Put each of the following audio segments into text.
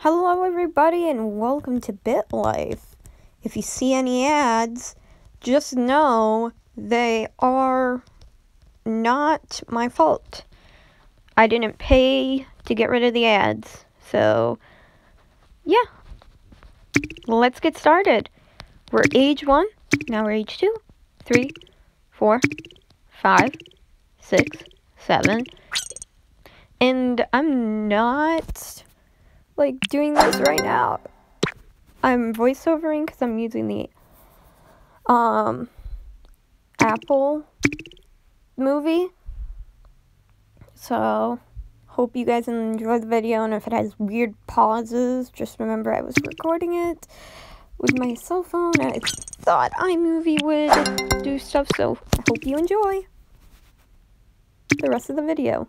Hello, everybody, and welcome to BitLife. If you see any ads, just know they are not my fault. I didn't pay to get rid of the ads. So, yeah. Let's get started. We're age one, now we're age two, three, four, five, six, seven. And I'm not like doing this right now. I'm voiceovering because I'm using the um Apple movie. So hope you guys enjoy the video and if it has weird pauses, just remember I was recording it with my cell phone and I thought iMovie would do stuff, so I hope you enjoy the rest of the video.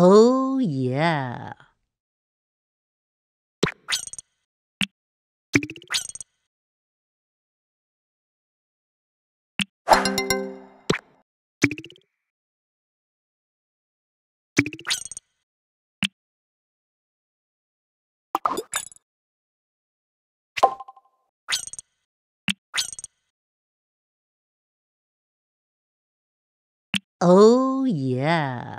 Oh, yeah. Oh, yeah.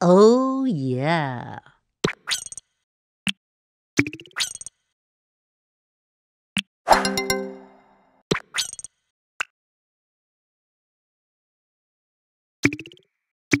Oh, yeah. you